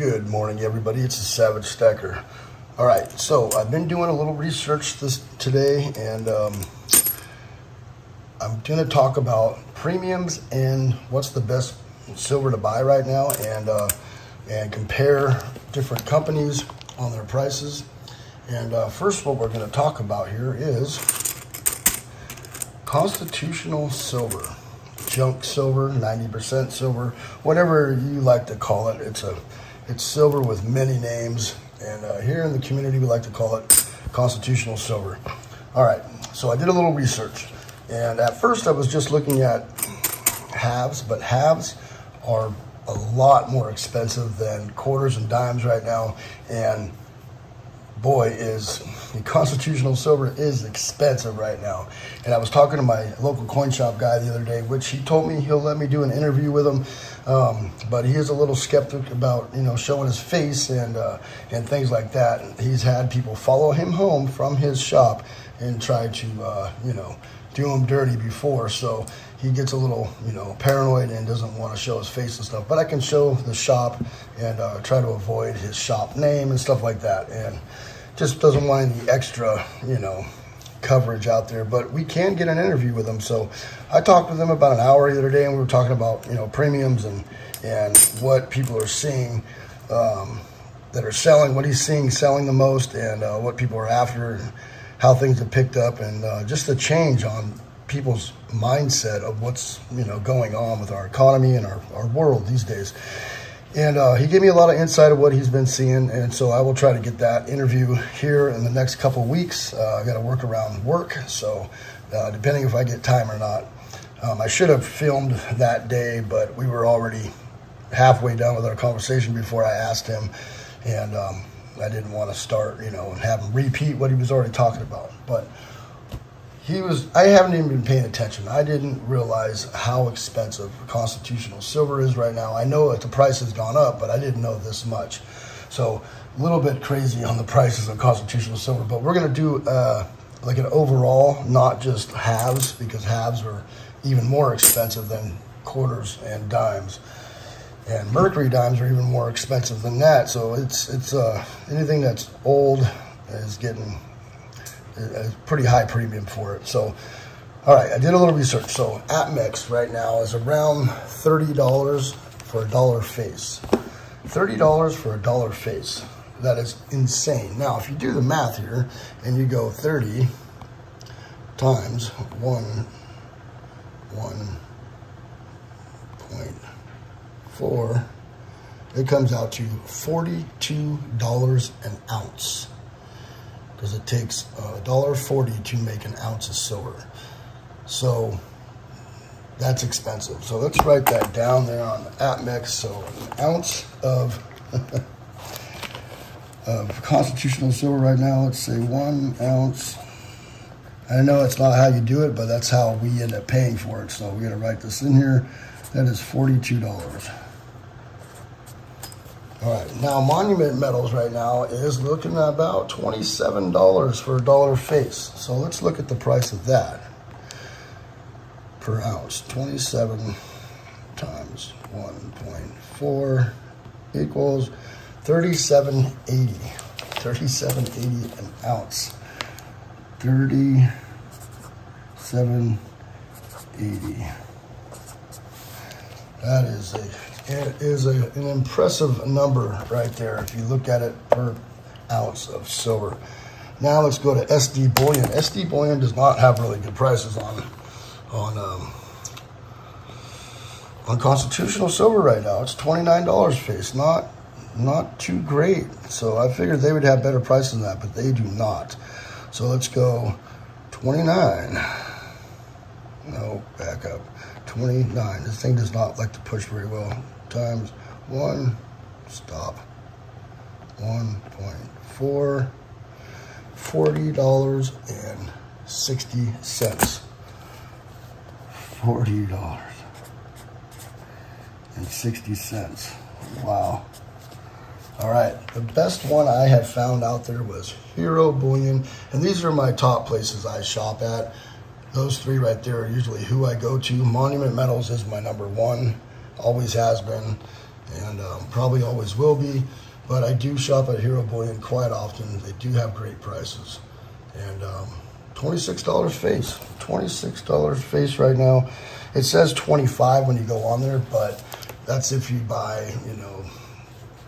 Good morning, everybody. It's the Savage Stacker. All right, so I've been doing a little research this today, and um, I'm going to talk about premiums and what's the best silver to buy right now, and uh, and compare different companies on their prices. And uh, first, what we're going to talk about here is constitutional silver, junk silver, 90% silver, whatever you like to call it. It's a it's silver with many names, and uh, here in the community we like to call it constitutional silver. All right, so I did a little research, and at first I was just looking at halves, but halves are a lot more expensive than quarters and dimes right now, and boy, is constitutional silver is expensive right now. And I was talking to my local coin shop guy the other day, which he told me he'll let me do an interview with him, um, but he is a little skeptic about you know showing his face and uh, and things like that. He's had people follow him home from his shop and try to uh, you know do him dirty before, so he gets a little, you know, paranoid and doesn't want to show his face and stuff. But I can show the shop and uh, try to avoid his shop name and stuff like that. And just doesn't want the extra, you know, coverage out there. But we can get an interview with him. So I talked with him about an hour the other day, and we were talking about you know premiums and and what people are seeing um, that are selling, what he's seeing selling the most, and uh, what people are after, and how things have picked up, and uh, just the change on people's mindset of what's you know going on with our economy and our, our world these days. And uh, he gave me a lot of insight of what he's been seeing, and so I will try to get that interview here in the next couple weeks. Uh, I got to work around work, so uh, depending if I get time or not. Um, I should have filmed that day, but we were already halfway done with our conversation before I asked him, and um, I didn't want to start, you know, and have him repeat what he was already talking about. But he was i haven't even been paying attention. I didn't realize how expensive constitutional silver is right now. I know that the price has gone up but i didn't know this much. So a little bit crazy on the prices of constitutional silver but we're going to do uh, like an overall not just halves because halves are even more expensive than quarters and dimes. And mercury dimes are even more expensive than that. So it's it's uh, anything that's old is getting a pretty high premium for it. So, all right, I did a little research. So APMEX right now is around $30 for a dollar face. $30 for a dollar face. That is insane. Now, if you do the math here and you go 30 times 1, 1.4, it comes out to $42 an ounce because it takes $1.40 to make an ounce of silver. So that's expensive. So let's write that down there on the APMEX. So an ounce of, of constitutional silver right now, let's say one ounce. I know it's not how you do it, but that's how we end up paying for it. So we got to write this in here. That is $42. All right, now Monument Metals right now is looking about $27 for a dollar face. So let's look at the price of that per ounce. 27 times 1.4 equals 37.80. 37.80 an ounce. 37.80. That is a it is a, an impressive number right there if you look at it per ounce of silver. Now let's go to SD Bullion. SD Bullion does not have really good prices on on um, on constitutional silver right now. It's twenty nine dollars face, not not too great. So I figured they would have better prices than that, but they do not. So let's go twenty nine. No, back up. 29. This thing does not like to push very well times 1, stop, 1.4, $40.60. $40 and 60 cents. Wow. All right, the best one I had found out there was Hero Bullion, and these are my top places I shop at. Those three right there are usually who I go to. Monument Metals is my number one always has been. and um, probably always will be. But I do shop at Hero Bullion quite often. They do have great prices. And um, $26 face. $26 face right now. It says 25 when you go on there, but that's if you buy, you know,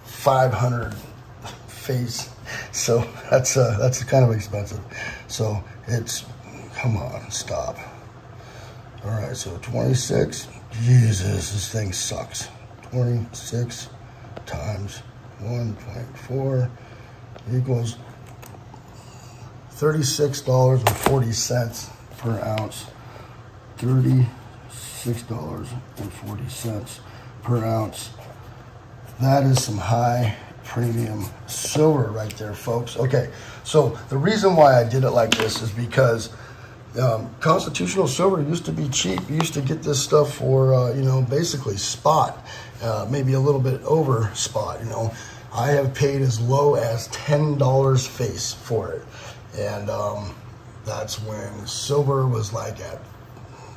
500 face. So that's uh, that's kind of expensive. So it's, come on, stop. All right, so 26. Jesus, this thing sucks. 26 times 1.4 equals $36.40 per ounce. $36.40 per ounce. That is some high premium silver right there, folks. Okay, so the reason why I did it like this is because um, constitutional silver used to be cheap. You used to get this stuff for, uh, you know, basically spot, uh, maybe a little bit over spot, you know. I have paid as low as $10 face for it. And um, that's when silver was like at,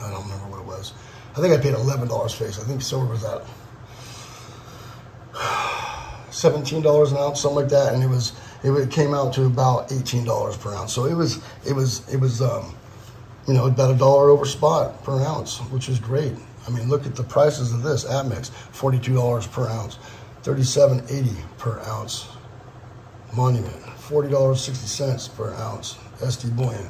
I don't remember what it was. I think I paid $11 face. I think silver was at $17 an ounce, something like that. And it was, it came out to about $18 per ounce. So it was, it was, it was, um, you know, about a dollar over spot per ounce, which is great. I mean, look at the prices of this APMEX, $42 per ounce, $37.80 per ounce. Monument, $40.60 per ounce, SD Bullion,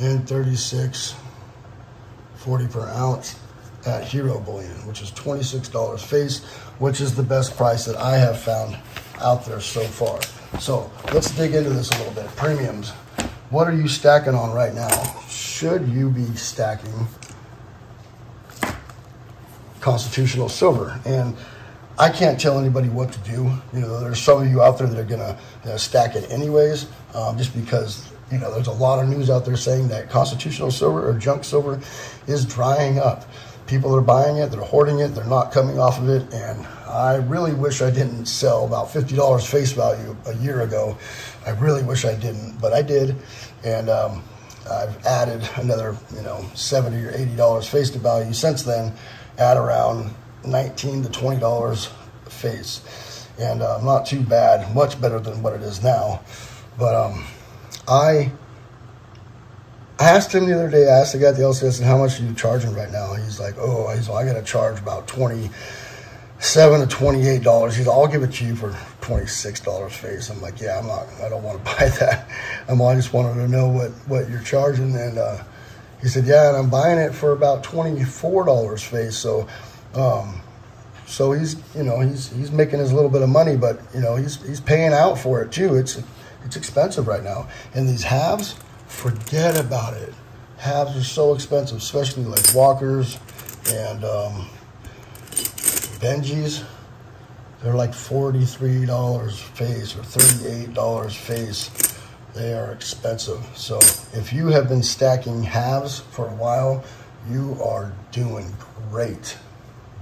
and $36.40 per ounce at Hero Bullion, which is $26 face, which is the best price that I have found out there so far. So let's dig into this a little bit. Premiums. What are you stacking on right now? Should you be stacking constitutional silver? And I can't tell anybody what to do. You know, there's some of you out there that are gonna you know, stack it anyways, um, just because you know there's a lot of news out there saying that constitutional silver or junk silver is drying up. People are buying it, they're hoarding it, they're not coming off of it, and I really wish I didn't sell about fifty dollars face value a year ago. I really wish I didn't, but I did, and um, I've added another you know seventy or eighty dollars face to value since then, at around 19 to 20 dollars face. And uh, not too bad much better than what it is now. But um, I asked him the other day I asked the guy at the LCS how much are you charging right now? He's like oh he's like, I gotta charge about 27 to 28 dollars. He's I'll give it to you for 26 dollars face I'm like yeah I'm not I don't want to buy that. I'm I just wanted to know what what you're charging and uh, he said yeah and I'm buying it for about 24 dollars face so um, so he's, you know, he's he's making his little bit of money, but you know, he's he's paying out for it too. It's it's expensive right now, and these halves, forget about it. Halves are so expensive, especially like walkers and um, Benjis. They're like forty-three dollars face or thirty-eight dollars face. They are expensive. So if you have been stacking halves for a while, you are doing great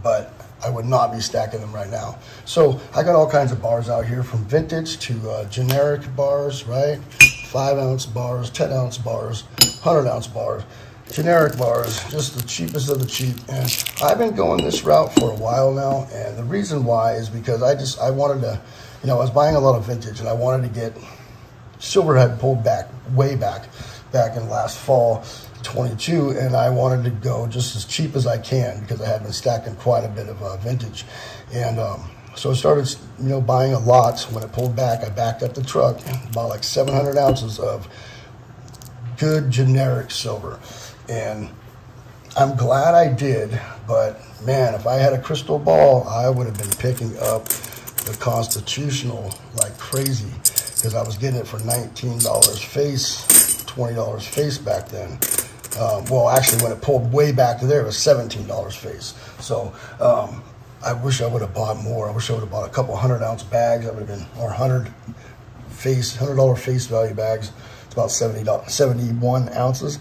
but I would not be stacking them right now. So I got all kinds of bars out here from vintage to uh, generic bars, right? Five ounce bars, 10 ounce bars, 100 ounce bars, generic bars, just the cheapest of the cheap. And I've been going this route for a while now. And the reason why is because I just, I wanted to, you know, I was buying a lot of vintage and I wanted to get, silver had pulled back, way back, back in last fall 22 and I wanted to go just as cheap as I can because I had been stacking quite a bit of uh, vintage. And um, so I started, you know, buying a lot. When it pulled back, I backed up the truck, bought like 700 ounces of good generic silver. And I'm glad I did, but man, if I had a crystal ball, I would have been picking up the constitutional like crazy because I was getting it for $19 face, $20 face back then. Um, well, actually, when it pulled way back there, it was $17 face. So um, I wish I would have bought more. I wish I would have bought a couple hundred ounce bags. That would have been, or 100 face, $100 face value bags. It's about 70, 71 ounces.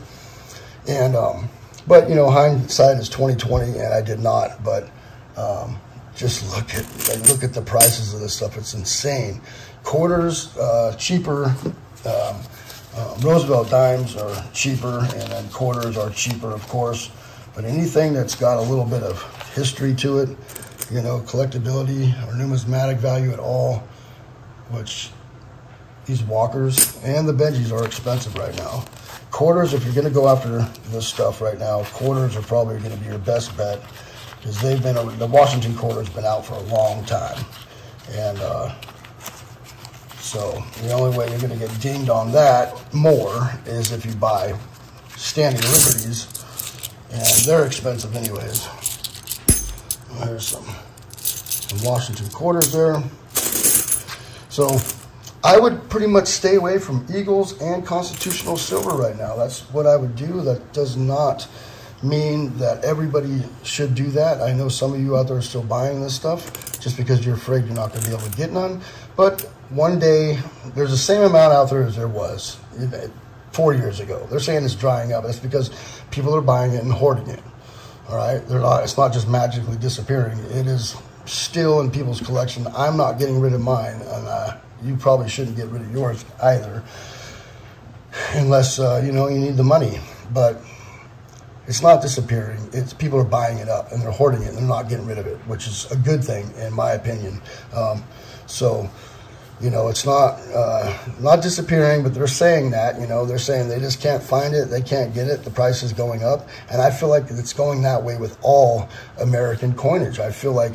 And, um, but, you know, hindsight is 2020, and I did not. But um, just look at, like, look at the prices of this stuff. It's insane. Quarters, uh, cheaper. Um, uh, Roosevelt dimes are cheaper, and then quarters are cheaper, of course. But anything that's got a little bit of history to it you know, collectability or numismatic value at all, which these walkers and the Benjis are expensive right now. Quarters, if you're going to go after this stuff right now, quarters are probably going to be your best bet because they've been, the Washington quarter's been out for a long time. And uh, so the only way you're going to get dinged on that more is if you buy standing liberties, and they're expensive anyways. There's some Washington quarters there. So I would pretty much stay away from Eagles and Constitutional Silver right now. That's what I would do. That does not mean that everybody should do that. I know some of you out there are still buying this stuff just because you're afraid you're not going to be able to get none. But one day, there's the same amount out there as there was four years ago. They're saying it's drying up. That's because people are buying it and hoarding it. All right, they're not. It's not just magically disappearing. It is still in people's collection. I'm not getting rid of mine, and uh, you probably shouldn't get rid of yours either, unless uh, you know you need the money. But it's not disappearing. It's people are buying it up and they're hoarding it and they're not getting rid of it, which is a good thing in my opinion. Um, so, you know, it's not uh, not disappearing, but they're saying that. You know, they're saying they just can't find it, they can't get it. The price is going up, and I feel like it's going that way with all American coinage. I feel like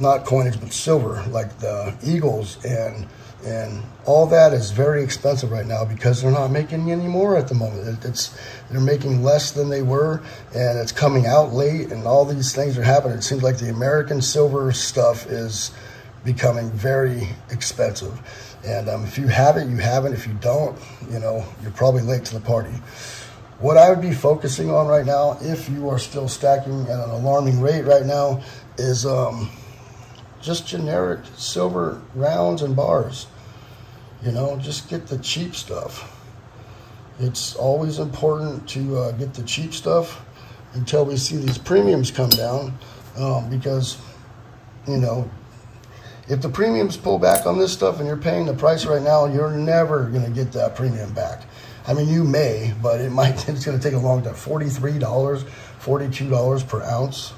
not coinage, but silver, like the Eagles and and all that is very expensive right now because they're not making any more at the moment. It's they're making less than they were, and it's coming out late, and all these things are happening. It seems like the American silver stuff is becoming very expensive. And um, if you have it, you have it. If you don't, you know, you're probably late to the party. What I would be focusing on right now, if you are still stacking at an alarming rate right now, is um, just generic silver rounds and bars. You know, just get the cheap stuff. It's always important to uh, get the cheap stuff until we see these premiums come down um, because, you know, if the premiums pull back on this stuff and you're paying the price right now, you're never going to get that premium back. I mean, you may, but it might, it's going to take a long time. $43, $42 per ounce.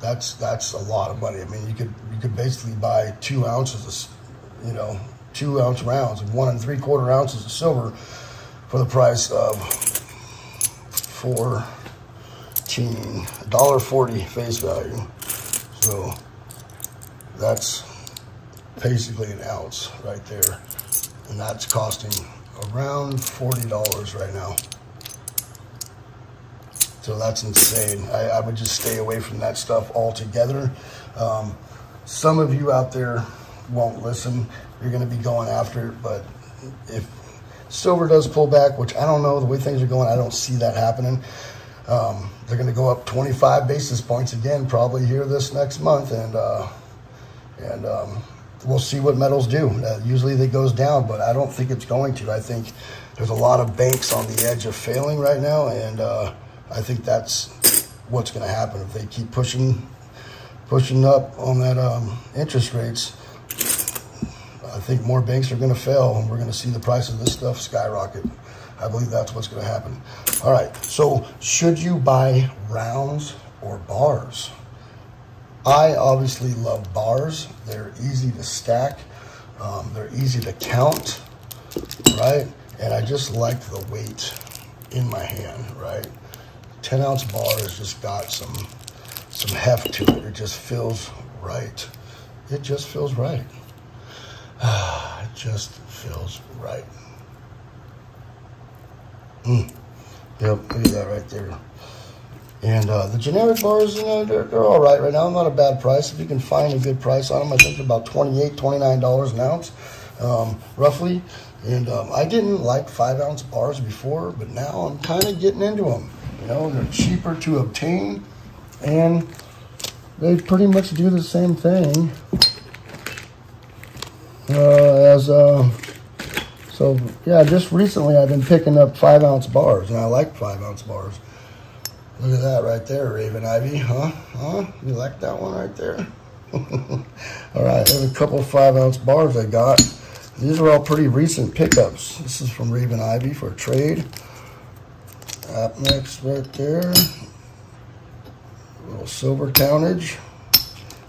That's, that's a lot of money. I mean, you could, you could basically buy two ounces of, you know, two ounce rounds of one and three quarter ounces of silver for the price of fourteen dollar forty face value. So that's basically an ounce right there. And that's costing around $40 right now. So that's insane. I, I, would just stay away from that stuff altogether. Um, some of you out there won't listen you're going to be going after it. But if silver does pull back, which I don't know, the way things are going, I don't see that happening. Um, they're going to go up 25 basis points again, probably here this next month, and uh, and um, we'll see what metals do. Uh, usually they goes down, but I don't think it's going to. I think there's a lot of banks on the edge of failing right now, and uh, I think that's what's going to happen if they keep pushing pushing up on that um, interest rates I think more banks are going to fail and we're going to see the price of this stuff skyrocket. I believe that's what's going to happen. All right, so should you buy rounds or bars? I obviously love bars. They're easy to stack. Um, they're easy to count, right? And I just like the weight in my hand, right? 10 ounce bar has just got some, some heft to it. It just feels right. It just feels right. it just feels right. Mm. Yep, look at that right there. And uh, the generic bars, you know, they're, they're all right right now. Not a bad price. If you can find a good price on them, I think about $28, $29 an ounce, um, roughly. And um, I didn't like five ounce bars before, but now I'm kind of getting into them. You know, they're cheaper to obtain, and they pretty much do the same thing. Uh, as uh, so yeah just recently I've been picking up five ounce bars and I like five ounce bars. Look at that right there Raven Ivy huh? Huh? You like that one right there? All right there's a couple five ounce bars I got. These are all pretty recent pickups. This is from Raven Ivy for trade Up next right there little silver countage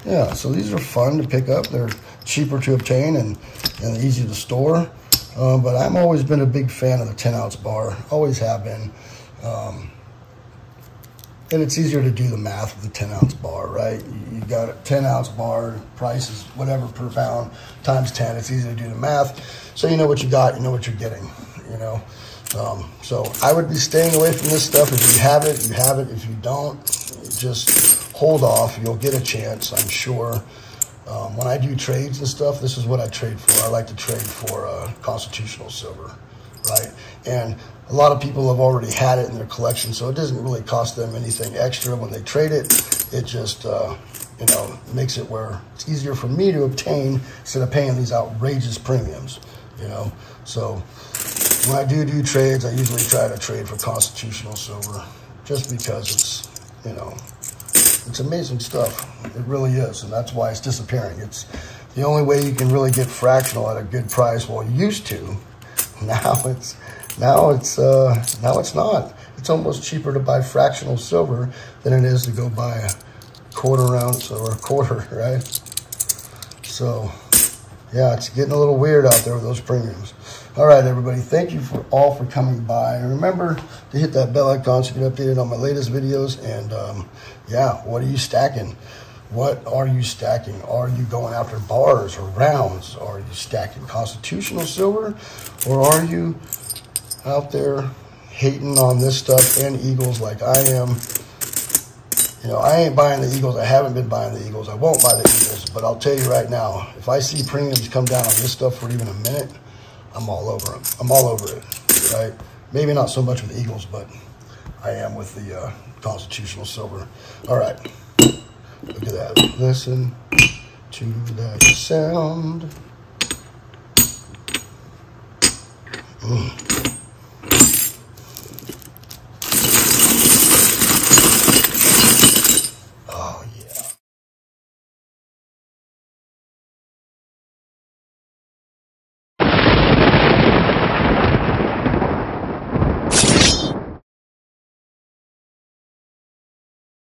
Yeah, so these are fun to pick up. They're cheaper to obtain and, and easy to store. Um, but I've always been a big fan of the 10 ounce bar. Always have been. Um, and it's easier to do the math with the 10 ounce bar, right? You, got a 10 ounce bar, price is whatever per pound times 10. It's easy to do the math. So you know what you got, you know what you're getting, you know. Um, so I would be staying away from this stuff. If you have it, you have it. If you don't, just hold off. You'll get a chance, I'm sure. Um, when I do trades and stuff, this is what I trade for. I like to trade for uh, constitutional silver, right? And a lot of people have already had it in their collection, so it doesn't really cost them anything extra when they trade it. It just, uh, you know, makes it where it's easier for me to obtain instead of paying these outrageous premiums, you know. So when I do do trades, I usually try to trade for constitutional silver just because it's, you know, it's amazing stuff. It really is, and that's why it's disappearing. It's the only way you can really get fractional at a good price. Well, used to. Now it's now it's uh, now it's not. It's almost cheaper to buy fractional silver than it is to go buy a quarter ounce or a quarter, right? So, yeah, it's getting a little weird out there with those premiums. All right, everybody. Thank you for all for coming by. And remember to hit that bell icon so you get updated on my latest videos. And um, yeah, what are you stacking? What are you stacking? Are you going after bars or rounds? Are you stacking constitutional silver? Or are you out there hating on this stuff and Eagles like I am? You know, I ain't buying the Eagles. I haven't been buying the Eagles. I won't buy the Eagles. But I'll tell you right now, if I see premiums come down on this stuff for even a minute, I'm all over them. I'm all over it, right? Maybe not so much with Eagles, but I am with the uh, constitutional silver. All right, look at that. Listen to that sound. Mm.